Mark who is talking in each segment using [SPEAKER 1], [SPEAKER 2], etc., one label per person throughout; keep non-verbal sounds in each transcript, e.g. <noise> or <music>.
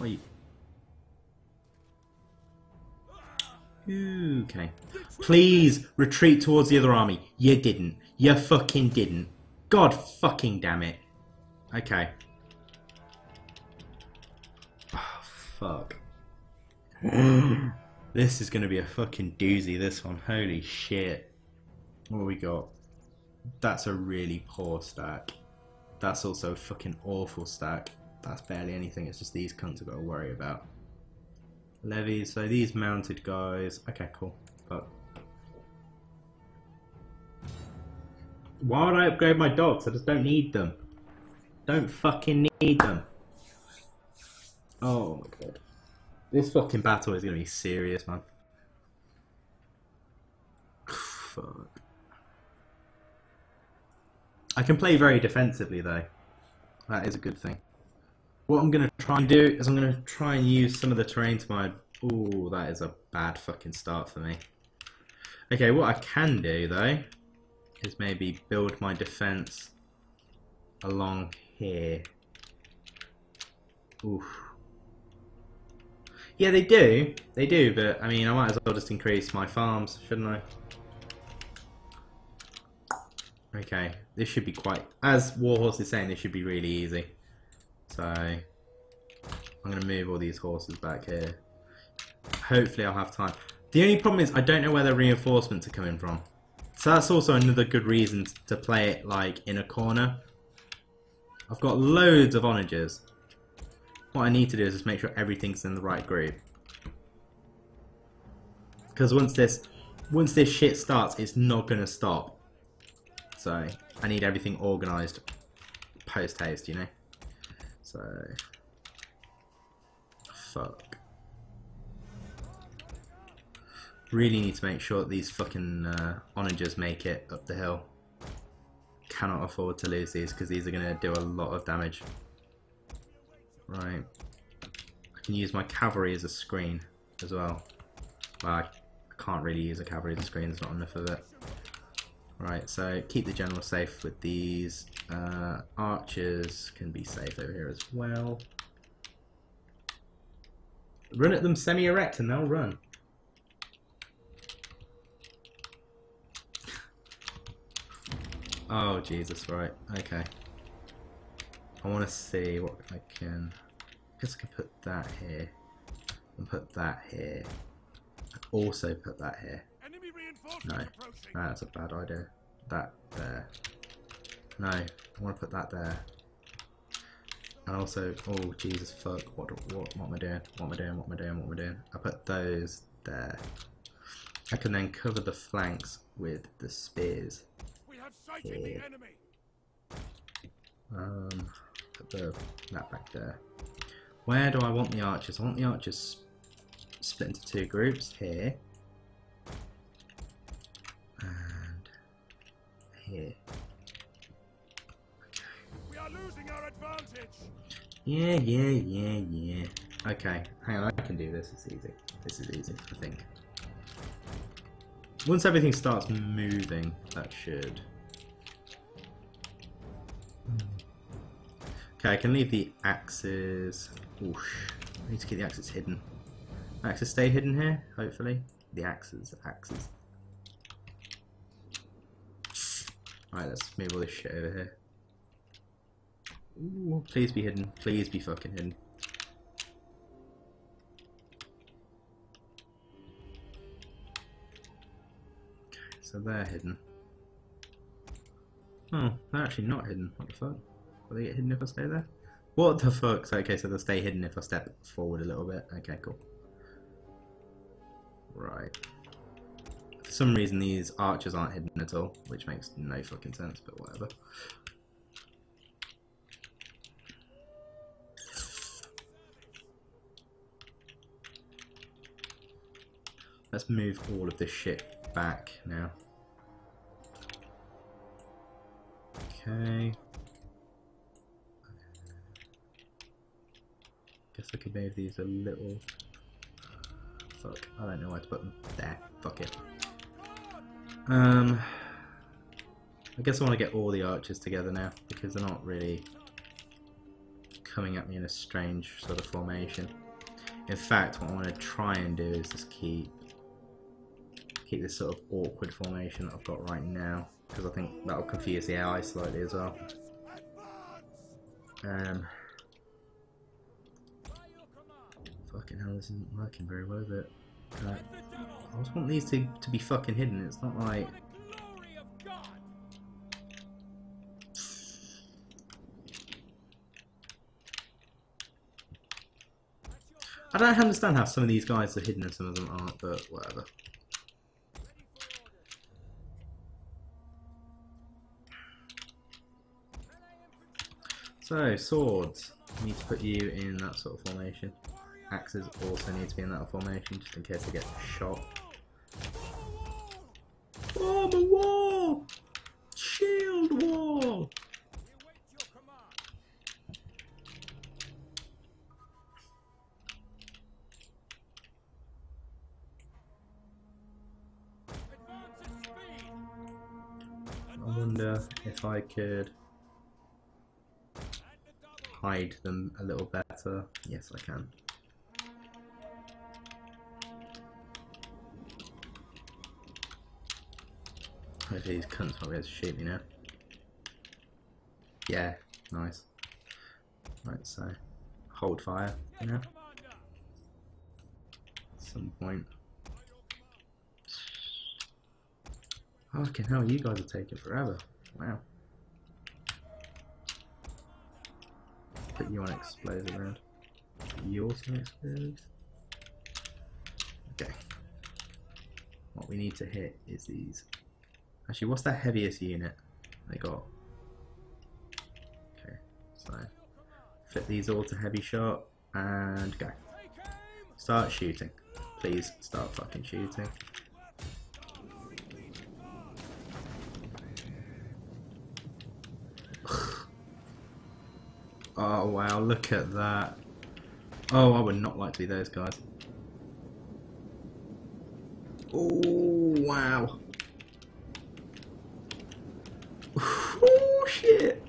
[SPEAKER 1] Wait. Okay. Please retreat towards the other army. You didn't. You fucking didn't. God fucking damn it. Okay. Oh, fuck. <gasps> this is going to be a fucking doozy, this one. Holy shit. What we got? That's a really poor stack. That's also a fucking awful stack. That's barely anything, it's just these cunts I've got to worry about. Levies, so these mounted guys. Okay, cool. But why would I upgrade my dogs? I just don't need them. Don't fucking need them. Oh my god. This fucking battle is gonna be serious, man. Fuck. I can play very defensively though. That is a good thing. What I'm going to try and do is I'm going to try and use some of the terrain to my... Ooh, that is a bad fucking start for me. Okay, what I can do, though, is maybe build my defense along here. Oof. Yeah, they do. They do, but, I mean, I might as well just increase my farms, shouldn't I? Okay, this should be quite... As Warhorse is saying, this should be really easy. So I'm going to move all these horses back here. Hopefully I'll have time. The only problem is I don't know where the reinforcements are coming from. So that's also another good reason to play it like in a corner. I've got loads of onagers. What I need to do is just make sure everything's in the right group. Because once this once this shit starts, it's not going to stop. So I need everything organised post haste, you know. So, fuck. Really need to make sure that these fucking uh, onagers make it up the hill. Cannot afford to lose these because these are going to do a lot of damage. Right. I can use my cavalry as a screen as well. well I can't really use a cavalry as a screen, there's not enough of it. Right, so keep the general safe with these. Uh, archers can be safe over here as well. Run at them semi-erect and they'll run. Oh, Jesus, right. Okay. I want to see what I can... I guess I can put that here. And put that here. Also put that here. No, that's a bad idea. That there. No, I want to put that there. And also, oh Jesus fuck, what, what, what am I doing? What am I doing? What am I doing? What am I doing? I put those there. I can then cover the flanks with the spears. Here. Um, put the, that back there. Where do I want the archers? I want the archers split into two groups here. And here. Yeah, yeah, yeah, yeah. Okay, hang on, I can do this. It's easy. This is easy, I think. Once everything starts moving, that should. Okay, I can leave the axes. Oosh. I need to keep the axes hidden. Axes stay hidden here, hopefully. The axes, axes. Alright, let's move all this shit over here. Ooh, please be hidden. Please be fucking hidden. Okay, so they're hidden. Oh, they're actually not hidden. What the fuck? Will they get hidden if I stay there? What the fuck? So, okay, so they'll stay hidden if I step forward a little bit. Okay, cool. Right. For some reason these archers aren't hidden at all, which makes no fucking sense, but whatever. Let's move all of this shit back now. Okay. Guess I could move these a little. Fuck, I don't know where to put them. There, fuck it. Um, I guess I want to get all the archers together now because they're not really coming at me in a strange sort of formation. In fact, what I want to try and do is just keep keep this sort of awkward formation that I've got right now, because I think that'll confuse the AI slightly as well. Um, fucking hell, this isn't working very well, it? Uh, I just want these to, to be fucking hidden, it's not like... I don't understand how some of these guys are hidden and some of them aren't, but whatever. So, swords. Need to put you in that sort of formation. Axes also need to be in that formation, just in case they get shot. Form a wall! Shield wall! I wonder if I could hide them a little better. Yes, I can. Hopefully these cunts won't be able to shoot me now. Yeah, nice. Right, so hold fire now. At some point. Fucking hell, you guys are taking forever. Wow. Put you on explosive round. You also explode. Okay. What we need to hit is these. Actually, what's the heaviest unit they got? Okay, so flip these all to heavy shot and go. Start shooting. Please start fucking shooting. Oh wow, look at that. Oh, I would not like to be those guys. Oh wow. Oh shit.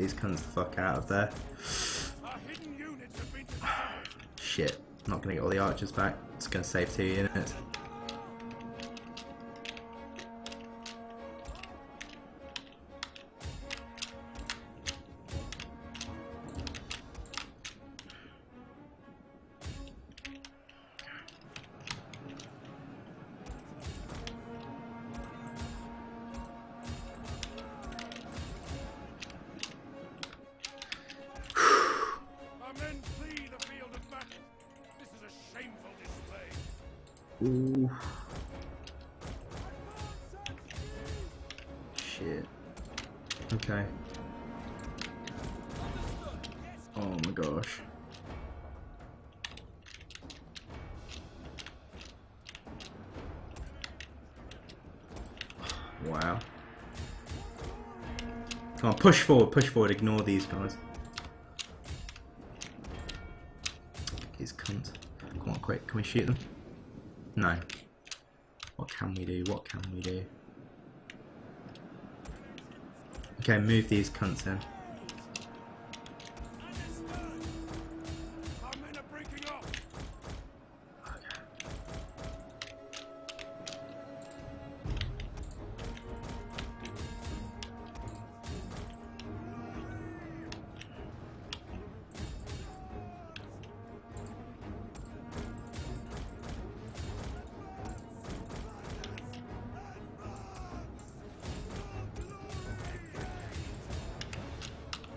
[SPEAKER 1] These cunts the fuck out of there. Shit. Not gonna get all the archers back. It's gonna save two units. Ooh. Shit. Okay. Oh my gosh. Wow. Come on, push forward, push forward, ignore these guys. These cunts. Come on, quick, can we shoot them? No. What can we do? What can we do? Okay, move these cunts in.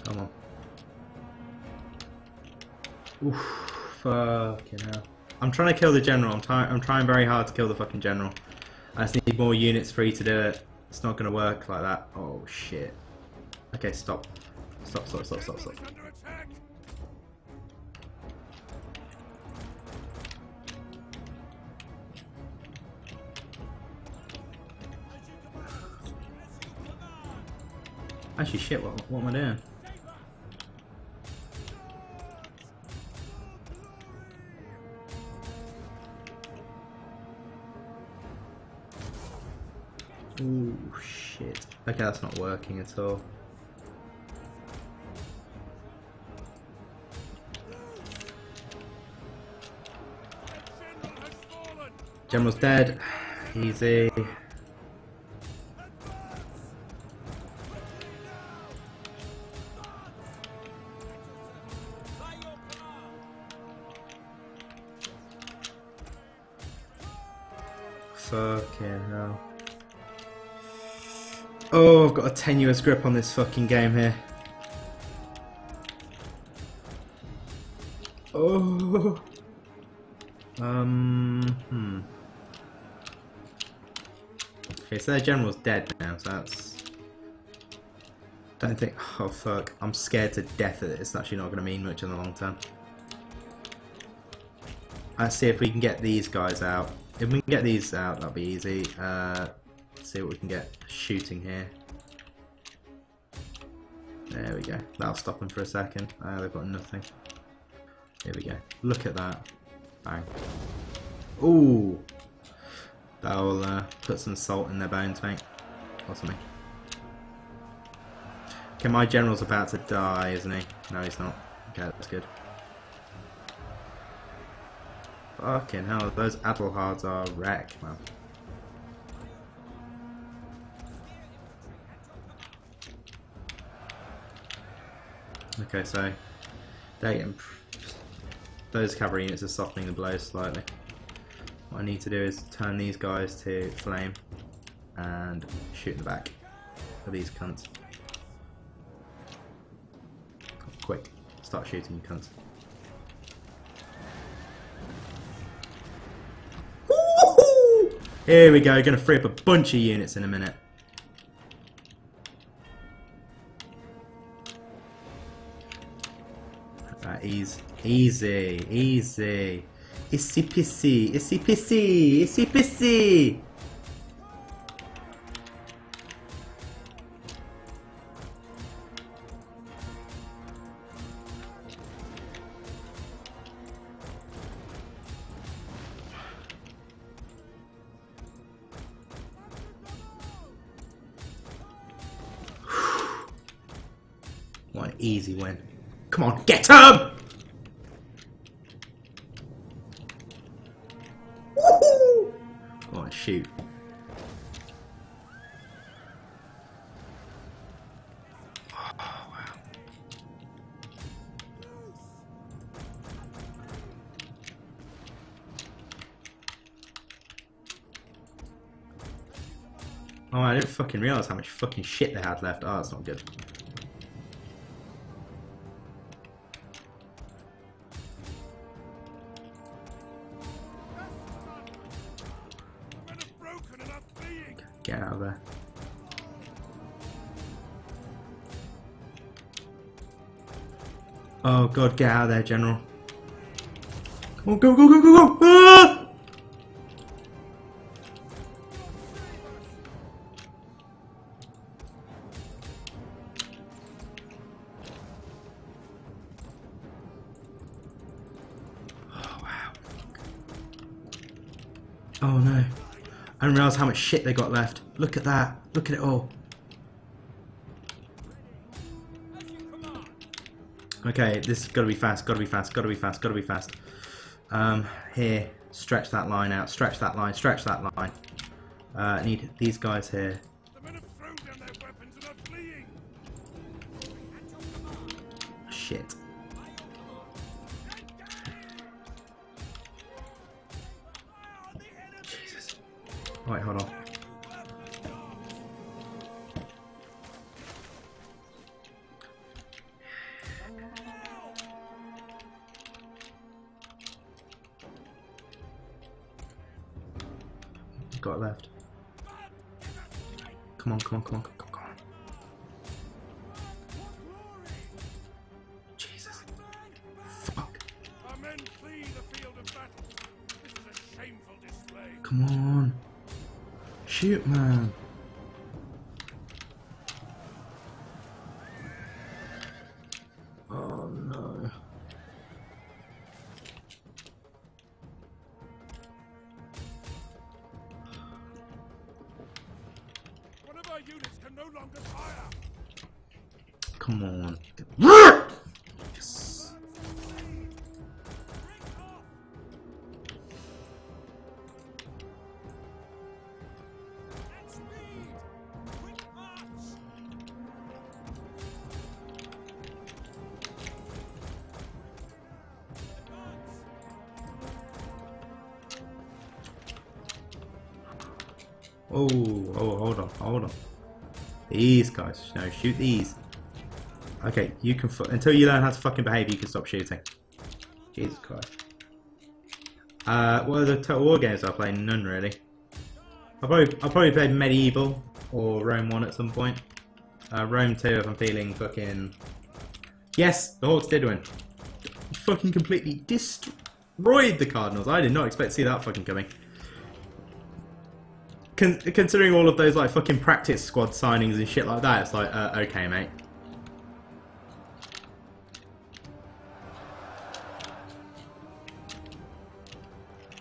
[SPEAKER 1] Come on. Oof, fucking hell. I'm trying to kill the general. I'm, trying. I'm trying very hard to kill the fucking general. I just need more units for you to do it. It's not to work like that. Oh, shit. Okay, stop. Stop, stop, stop, stop, stop. Actually, shit, what, what am I doing? Ooh, shit. Okay, that's not working at all. General's dead. Easy. Fucking hell. Oh, I've got a tenuous grip on this fucking game here. Oh. Um. Hmm. Okay, so their general's dead now, so that's. Don't think. Oh fuck! I'm scared to death of that it's actually not going to mean much in the long term. Let's see if we can get these guys out. If we can get these out, that'll be easy. Uh, see what we can get shooting here. There we go. That'll stop them for a second. Uh, they've got nothing. Here we go. Look at that. Bang. Ooh. That'll uh, put some salt in their bones, mate. Or something. Okay, my general's about to die, isn't he? No, he's not. Okay, that's good. Fucking hell, those Adelhards are wreck, man. Okay, so they those cavalry units are softening the blows slightly. What I need to do is turn these guys to flame and shoot in the back of these cunts. Quick, start shooting you cunts. Here we go, gonna free up a bunch of units in a minute. Easy, easy, easy. Issy pissy, issy pissy, issy pissy. Shoot. Oh, wow. Oh, I didn't fucking realize how much fucking shit they had left. Oh, that's not good. Oh god, get out of there, General. Come on, go, go, go, go, go! Ah! Oh, wow. Oh no. I didn't realise how much shit they got left. Look at that. Look at it all. Okay, this has got to be fast, got to be fast, got to be fast, got to be fast. Um, here, stretch that line out, stretch that line, stretch that line. Uh, need these guys here. Shit. Jesus. Right, hold on. Got left. Come on, come on, come on, come on, come on. Jesus. Fuck.
[SPEAKER 2] Our men flee the field of battle. This is a shameful display.
[SPEAKER 1] Come on. Shoot, man.
[SPEAKER 2] To fire!
[SPEAKER 1] Come on. Yes.
[SPEAKER 2] At speed! Quick march! Advance!
[SPEAKER 1] Oh, oh, hold on, hold on. These guys, no, shoot these. Okay, you can until you learn how to fucking behave, you can stop shooting. Jesus Christ. Uh, what are the Total War games I play? None really. I probably I probably played Medieval or Rome One at some point. Uh, Rome Two if I'm feeling fucking. Yes, the Hawks did win. Fucking completely destroyed the Cardinals. I did not expect to see that fucking coming. Con- considering all of those like fucking practice squad signings and shit like that, it's like, uh, okay, mate.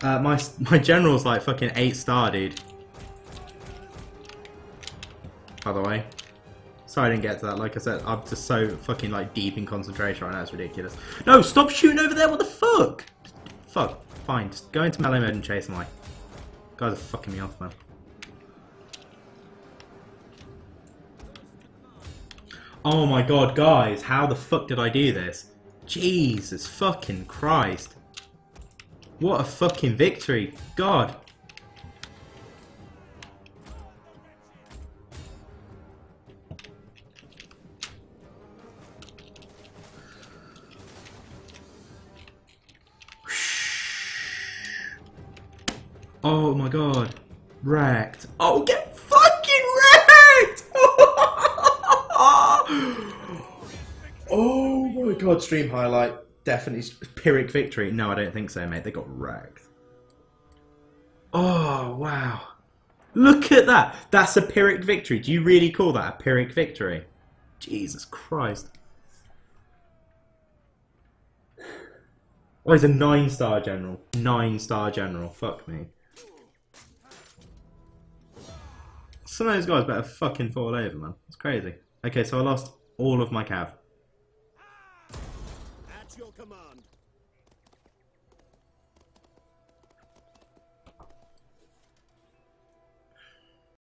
[SPEAKER 1] Uh, my <laughs> my general's like fucking eight star, dude. By the way, sorry I didn't get to that. Like I said, I'm just so fucking like deep in concentration right now. It's ridiculous. No, stop shooting over there. What the fuck? Fuck. Fine. Just go into melee mode and chase. Like, guys are fucking me off, man. Oh my god, guys, how the fuck did I do this? Jesus fucking Christ. What a fucking victory. God. Oh my god. Wrecked. Oh, get stream highlight. Definitely Pyrrhic victory. No, I don't think so, mate. They got wrecked. Oh, wow. Look at that. That's a Pyrrhic victory. Do you really call that a Pyrrhic victory? Jesus Christ. Oh, he's a nine star general. Nine star general. Fuck me. Some of those guys better fucking fall over, man. It's crazy. Okay, so I lost all of my cav.